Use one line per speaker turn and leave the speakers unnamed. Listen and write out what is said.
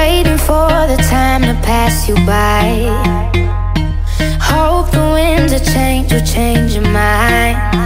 Waiting for the time to pass you by. Hope the winds of change will change your mind.